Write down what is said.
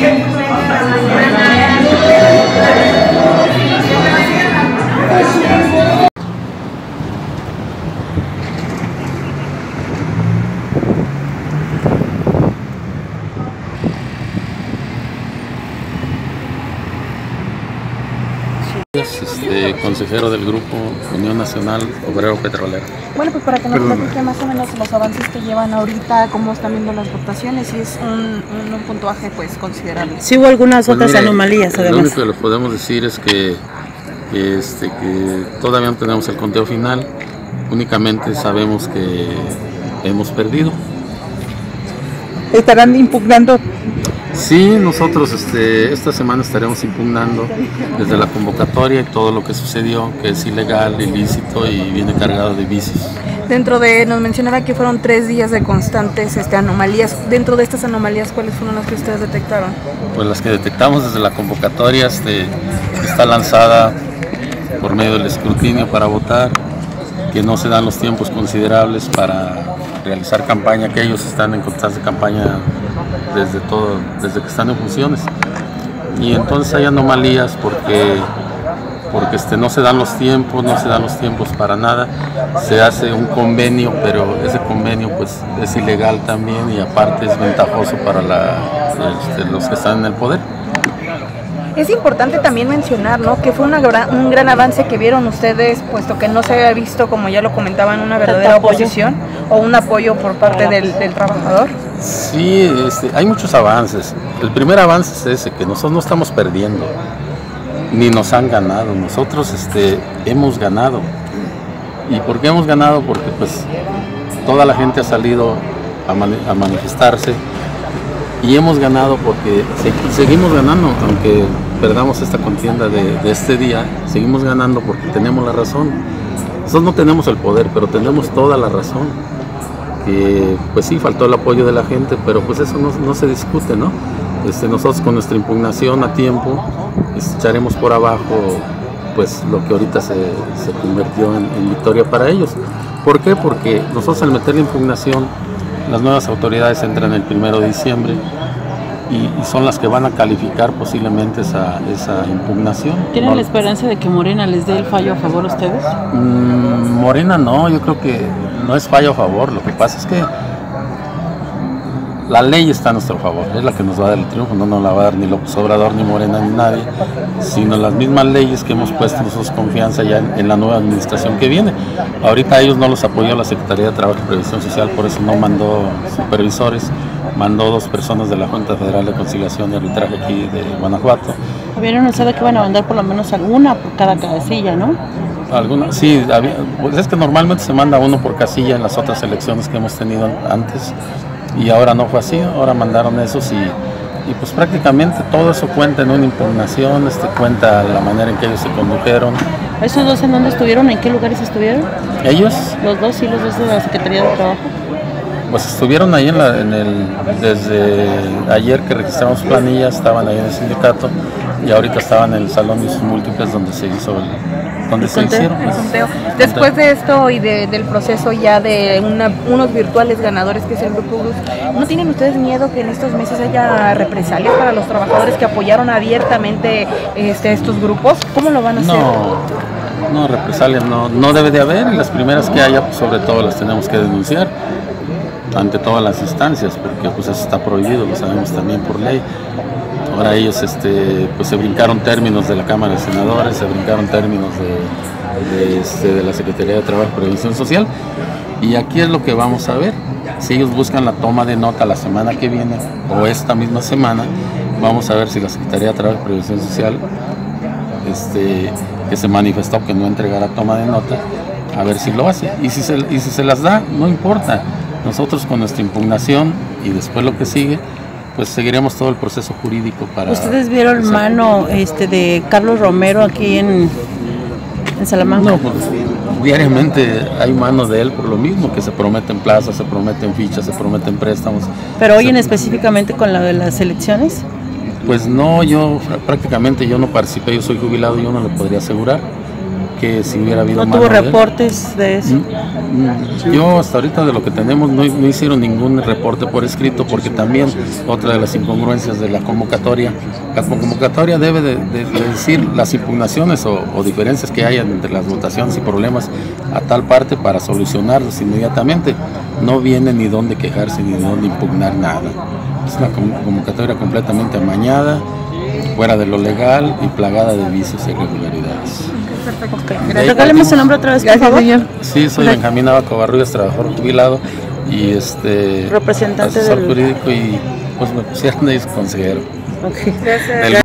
Thank you. Este, consejero del grupo Unión Nacional Obrero Petrolero. Bueno, pues para que nos platique más o menos los avances que llevan ahorita, cómo están viendo las votaciones, y es un, un, un puntuaje pues considerable. Sí hubo algunas Pues otras mire, anomalías Lo además. único que les podemos decir es que, que, este, que todavía no tenemos el conteo final, únicamente sabemos que hemos perdido. Estarán impugnando Sí, nosotros este, esta semana estaremos impugnando desde la convocatoria y todo lo que sucedió, que es ilegal, ilícito y viene cargado de vicios. Dentro de, nos mencionaba que fueron tres días de constantes este, anomalías. Dentro de estas anomalías, ¿cuáles fueron las que ustedes detectaron? Pues las que detectamos desde la convocatoria este, está lanzada por medio del escrutinio para votar, que no se dan los tiempos considerables para realizar campaña, que ellos están en constante campaña desde todo, desde que están en funciones. Y entonces hay anomalías porque porque este, no se dan los tiempos, no se dan los tiempos para nada, se hace un convenio, pero ese convenio pues es ilegal también y aparte es ventajoso para la, este, los que están en el poder. Es importante también mencionar ¿no? que fue una gran- un gran avance que vieron ustedes, puesto que no se había visto, como ya lo comentaban, una verdadera apoyo. oposición o un apoyo por parte del, del trabajador. Sí, este, hay muchos avances. El primer avance es ese, que nosotros no estamos perdiendo, ni nos han ganado. Nosotros este, hemos ganado. ¿Y por qué hemos ganado? Porque pues toda la gente ha salido a, mani- a manifestarse y hemos ganado porque se- seguimos ganando, aunque perdamos esta contienda de este día, seguimos ganando porque tenemos la razón. Nosotros no tenemos el poder, pero tenemos toda la razón pues sí faltó el apoyo de la gente, pero pues eso no, no se discute, ¿no? Este, nosotros con nuestra impugnación a tiempo este, echaremos por abajo pues lo que ahorita se, se convirtió en, en victoria para ellos. ¿Por qué? Porque nosotros al meter la impugnación, las nuevas autoridades entran el primero de diciembre y, y son las que van a calificar posiblemente esa, esa impugnación. ¿Tienen No- la esperanza de que Morena les dé el fallo a favor a ustedes? Mm, Morena no, yo creo que no es fallo a favor. Lo que pasa es que la ley está a nuestro favor, es la que nos va a dar el triunfo, no nos la va a dar ni López Obrador, ni Morena, ni nadie, sino las mismas leyes que hemos puesto nosotros confianza ya en, en la nueva administración que viene. Ahorita a ellos no los apoyó la Secretaría de Trabajo y Previsión Social, por eso no mandó supervisores, mandó dos personas de la Junta Federal de Conciliación y Arbitraje aquí de Guanajuato. Habían anunciado que iban a mandar por lo menos alguna por cada cabecilla, ¿no? Alguna, sí, había- pues es que normalmente se manda uno por casilla en las otras elecciones que hemos tenido antes y ahora no fue así, ahora mandaron esos y, y pues prácticamente todo eso cuenta en una impugnación, este cuenta la manera en que ellos se condujeron. ¿Esos dos en dónde estuvieron? ¿En qué lugares estuvieron? Ellos Los dos, sí, los dos de la Secretaría de Trabajo. Pues estuvieron ahí en, la, en el, desde ayer que registramos planillas, estaban ahí en el sindicato y ahorita estaban en el salón de múltiples donde se hizo el, donde ¿El se conteo? hicieron. El conteo. Después de esto y de- del proceso ya de una- unos virtuales ganadores que es el Grupo Cruz, ¿no tienen ustedes miedo que en estos meses haya represalias para los trabajadores que apoyaron abiertamente este, estos grupos? ¿Cómo lo van a hacer? No, no, represalias no, no debe de haber y las primeras que haya, pues sobre todo las tenemos que denunciar ante todas las instancias, porque pues eso está prohibido, lo sabemos también por ley. Ahora ellos este, pues se brincaron términos de la Cámara de Senadores, se brincaron términos de, de, este, la Secretaría de Trabajo y Previsión Social. Y aquí es lo que vamos a ver. Si ellos buscan la toma de nota la semana que viene o esta misma semana, vamos a ver si la Secretaría de Trabajo y Previsión Social este, que se manifestó que no entregará toma de nota, a ver si lo hace. Y si, se, y si se las da, no importa. Nosotros con nuestra impugnación y después lo que sigue, pues seguiremos todo el proceso jurídico para... ¿Ustedes vieron mano este, de Carlos Romero aquí en, en Salamanca? No, pues diariamente hay manos de él por lo mismo, que se prometen plazas, se prometen fichas, se prometen préstamos. Pero hoy Se- en específicamente con la de las elecciones. Pues no, yo prácticamente yo no participé, yo soy jubilado, yo no le podría asegurar. Que si hubiera habido ¿No tuvo reportes de eso? Mm, Yo hasta ahorita de lo que tenemos no, no hicieron ningún reporte por escrito porque también otra de las incongruencias de la convocatoria, la convocatoria debe de, de- de decir las impugnaciones o, o diferencias que haya entre las votaciones y problemas a tal parte para solucionarlos inmediatamente. No viene ni dónde quejarse ni dónde impugnar nada. Es una con- convocatoria completamente amañada, fuera de lo legal y plagada de vicios e irregularidades. Ok. De ahí Regáleme su nombre otra vez, por Gracias, favor. señor. Sí, soy Benjamín Abaco Barrios, trabajador jubilado y este Representante asesor del- jurídico y pues me pusieron de consejero. Ok. Del-